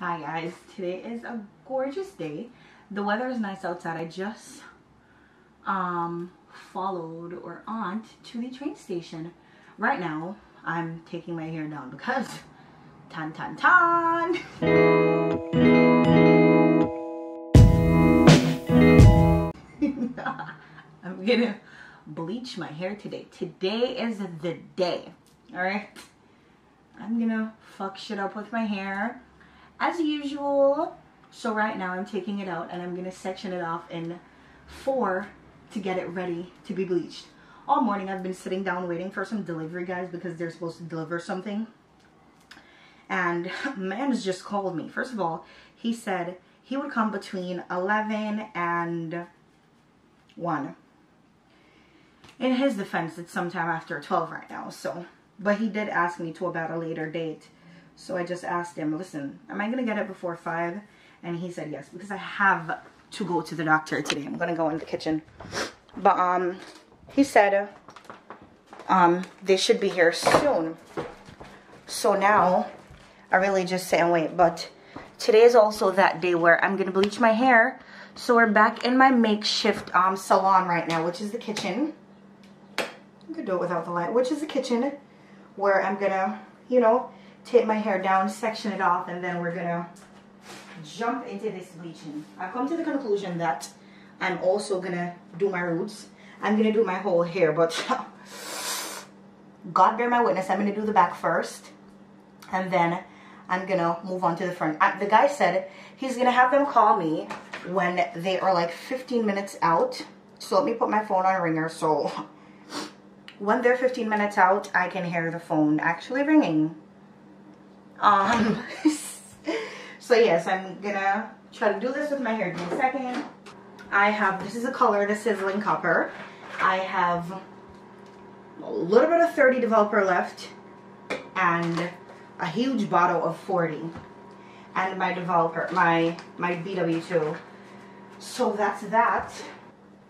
Hi guys, today is a gorgeous day. The weather is nice outside. I just um, followed or aunt to the train station. Right now, I'm taking my hair down because tan tan tan. I'm gonna bleach my hair today. Today is the day, all right? I'm gonna fuck shit up with my hair as usual. So right now I'm taking it out and I'm gonna section it off in four to get it ready to be bleached. All morning I've been sitting down waiting for some delivery guys because they're supposed to deliver something. And man's just called me. First of all, he said he would come between 11 and 1. In his defense, it's sometime after 12 right now. So, but he did ask me to about a later date so I just asked him, listen, am I going to get it before 5? And he said yes, because I have to go to the doctor today. I'm going to go in the kitchen. But um, he said um, they should be here soon. So now, I really just say and wait. But today is also that day where I'm going to bleach my hair. So we're back in my makeshift um, salon right now, which is the kitchen. I could do it without the light, which is the kitchen where I'm going to, you know, take my hair down, section it off, and then we're gonna jump into this bleaching. I've come to the conclusion that I'm also gonna do my roots. I'm gonna do my whole hair, but God bear my witness, I'm gonna do the back first, and then I'm gonna move on to the front. I, the guy said he's gonna have them call me when they are like 15 minutes out. So let me put my phone on a ringer so when they're 15 minutes out, I can hear the phone actually ringing. Um, so yes, I'm gonna try to do this with my hair. in a second. I have, this is a color, the Sizzling Copper. I have a little bit of 30 developer left and a huge bottle of 40 and my developer, my, my BW2. So that's that.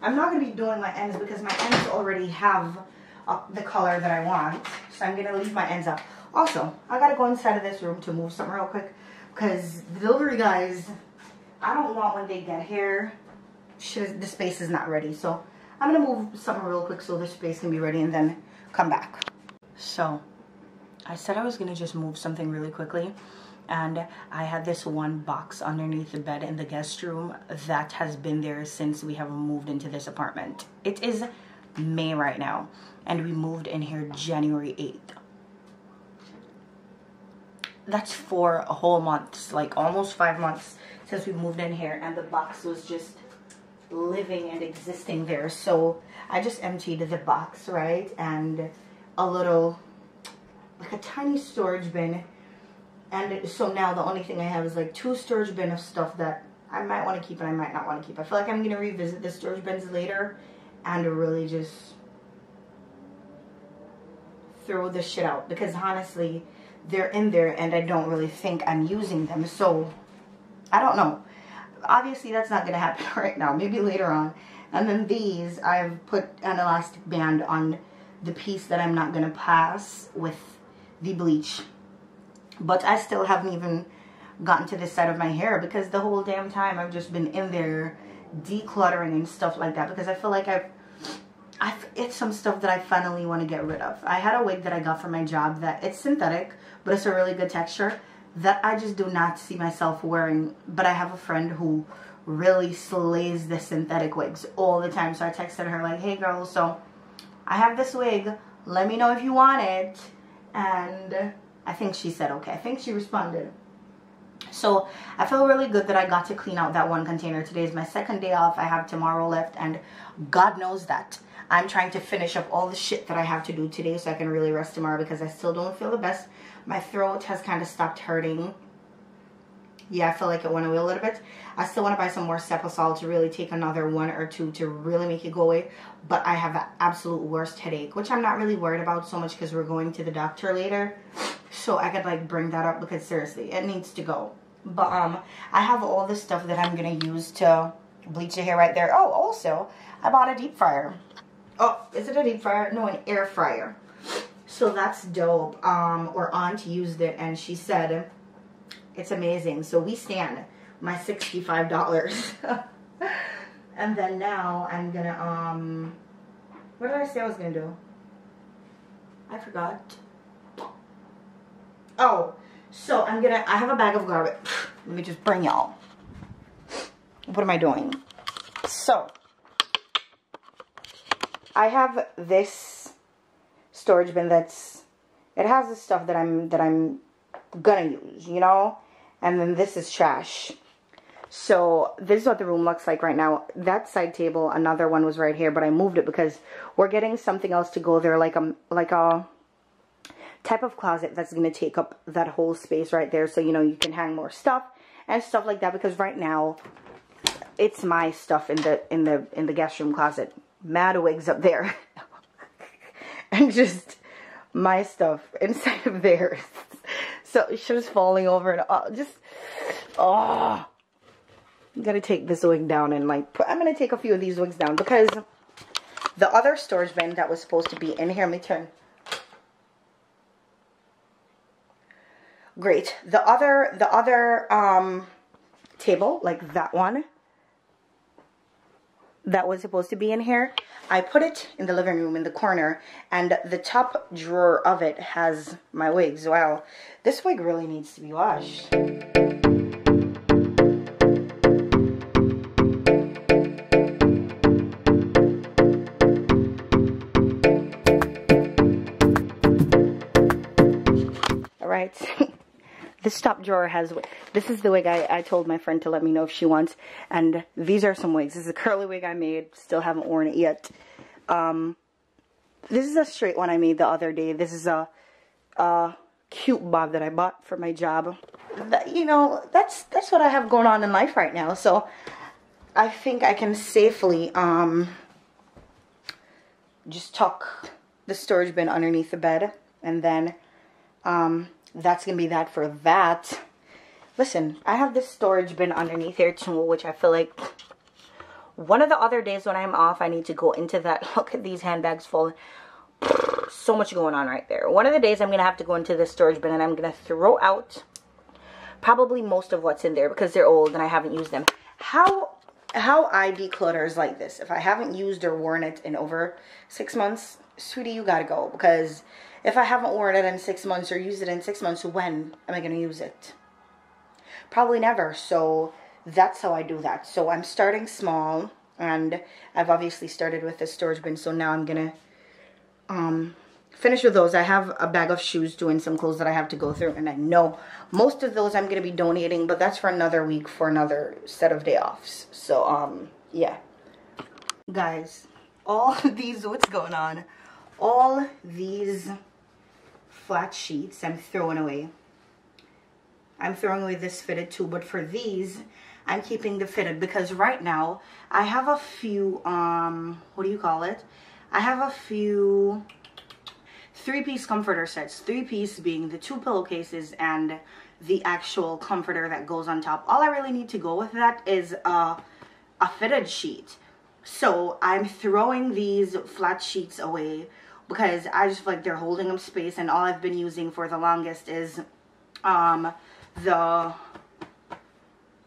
I'm not going to be doing my ends because my ends already have uh, the color that I want. So I'm going to leave my ends up. Also, I gotta go inside of this room to move something real quick because the delivery guys, I don't want when they get here, the space is not ready. So I'm gonna move something real quick so the space can be ready and then come back. So I said I was gonna just move something really quickly and I had this one box underneath the bed in the guest room that has been there since we have moved into this apartment. It is May right now and we moved in here January 8th that's for a whole month like almost five months since we moved in here and the box was just living and existing there. So I just emptied the box right and a little like a tiny storage bin. And so now the only thing I have is like two storage bin of stuff that I might want to keep and I might not want to keep. I feel like I'm gonna revisit the storage bins later and really just throw this shit out because honestly they're in there and I don't really think I'm using them. So I don't know. Obviously that's not going to happen right now. Maybe later on. And then these, I've put an elastic band on the piece that I'm not going to pass with the bleach. But I still haven't even gotten to this side of my hair because the whole damn time I've just been in there decluttering and stuff like that because I feel like I've I've, it's some stuff that I finally want to get rid of. I had a wig that I got for my job that it's synthetic, but it's a really good texture that I just do not see myself wearing. But I have a friend who really slays the synthetic wigs all the time. So I texted her like, hey girl, so I have this wig. Let me know if you want it. And I think she said okay. I think she responded. So I feel really good that I got to clean out that one container. Today is my second day off. I have tomorrow left and God knows that. I'm trying to finish up all the shit that I have to do today so I can really rest tomorrow because I still don't feel the best. My throat has kind of stopped hurting. Yeah, I feel like it went away a little bit. I still want to buy some more Cepacol to really take another one or two to really make it go away. But I have an absolute worst headache, which I'm not really worried about so much because we're going to the doctor later. So I could like bring that up because seriously, it needs to go. But um, I have all the stuff that I'm going to use to bleach the hair right there. Oh, also, I bought a deep fryer. Oh, is it a deep fryer? No, an air fryer. So that's dope. Um, or aunt used it and she said It's amazing. So we stand my $65. and then now I'm gonna, um, what did I say I was gonna do? I forgot. Oh, so I'm gonna, I have a bag of garbage. Let me just bring y'all. What am I doing? So, I have this storage bin that's, it has the stuff that I'm, that I'm gonna use, you know? And then this is trash. So this is what the room looks like right now. That side table, another one was right here, but I moved it because we're getting something else to go there, like a, like a type of closet that's going to take up that whole space right there. So, you know, you can hang more stuff and stuff like that because right now it's my stuff in the, in the, in the guest room closet. Mad wigs up there. and just my stuff inside of there. so it's just falling over and uh, just, oh. I'm gonna take this wig down and like, put, I'm gonna take a few of these wigs down because the other storage bin that was supposed to be in here, let me turn. Great. The other, the other um, table, like that one, that was supposed to be in here, I put it in the living room in the corner and the top drawer of it has my wigs. Wow, this wig really needs to be washed. This top drawer has, this is the wig I, I told my friend to let me know if she wants. And these are some wigs. This is a curly wig I made. Still haven't worn it yet. Um, this is a straight one I made the other day. This is a, a cute bob that I bought for my job. That, you know, that's, that's what I have going on in life right now. So I think I can safely um, just tuck the storage bin underneath the bed. And then um, that's going to be that for that. Listen, I have this storage bin underneath here too, which I feel like one of the other days when I'm off, I need to go into that. Look at these handbags full. So much going on right there. One of the days I'm going to have to go into this storage bin and I'm going to throw out probably most of what's in there because they're old and I haven't used them. How how I declutter is like this. If I haven't used or worn it in over six months, sweetie, you got to go because if I haven't worn it in six months or used it in six months, when am I to use it? Probably never. So that's how I do that. So I'm starting small and I've obviously started with the storage bin. So now I'm to um, finish with those. I have a bag of shoes doing some clothes that I have to go through. And I know most of those I'm to be donating, but that's for another week for another set of day offs. So, um, yeah. Guys, all these, what's going on? All these flat sheets I'm throwing away. I'm throwing away this fitted too, but for these, I'm keeping the fitted because right now I have a few, um, what do you call it? I have a few three-piece comforter sets. Three-piece being the two pillowcases and the actual comforter that goes on top. All I really need to go with that is uh, a fitted sheet. So I'm throwing these flat sheets away because I just feel like they're holding up space and all I've been using for the longest is um, the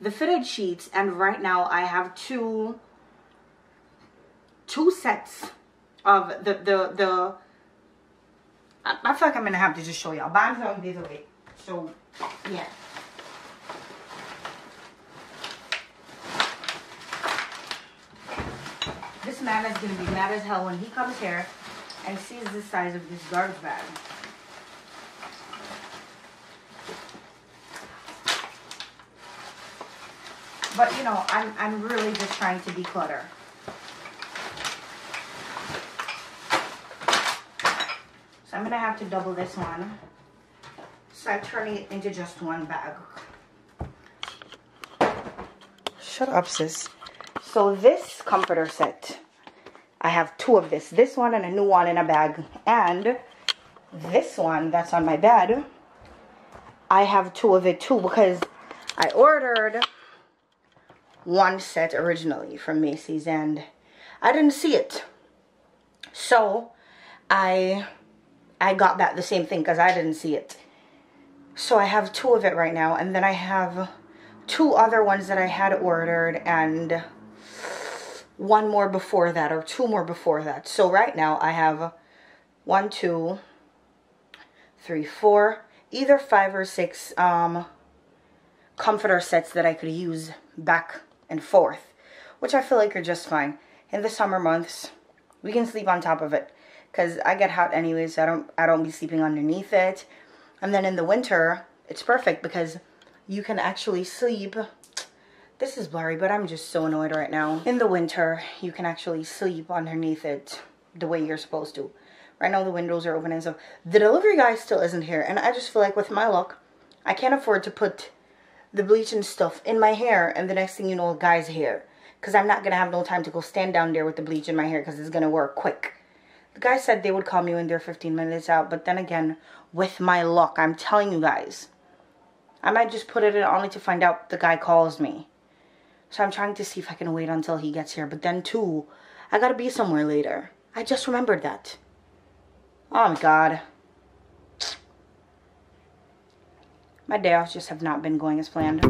the fitted sheets and right now I have two two sets of the the the I, I feel like I'm gonna have to just show y'all but I'm throwing these away so yeah. This man is gonna be mad as hell when he comes here and sees the size of this garbage bag. But you know, I'm, I'm really just trying to declutter. So I'm gonna have to double this one. So I'm turning it into just one bag. Shut up, sis. So this comforter set I have two of this. This one and a new one in a bag. And this one that's on my bed, I have two of it too because I ordered one set originally from Macy's and I didn't see it. So I I got that the same thing because I didn't see it. So I have two of it right now. And then I have two other ones that I had ordered and one more before that or two more before that. So right now I have one, two, three, four, either five or six um, comforter sets that I could use back and forth, which I feel like are just fine. In the summer months, we can sleep on top of it because I get hot anyways. So I don't I don't be sleeping underneath it. And then in the winter, it's perfect because you can actually sleep. This is blurry, but I'm just so annoyed right now. In the winter, you can actually sleep underneath it the way you're supposed to. Right now the windows are open and stuff. The delivery guy still isn't here. And I just feel like with my luck, I can't afford to put the bleach and stuff in my hair. And the next thing you know, a guy's here. Because I'm not going to have no time to go stand down there with the bleach in my hair because it's going to work quick. The guy said they would call me when they're 15 minutes out. But then again, with my luck, I'm telling you guys. I might just put it in only to find out the guy calls me. So I'm trying to see if I can wait until he gets here. But then too, I gotta be somewhere later. I just remembered that. Oh my god. My day offs just have not been going as planned.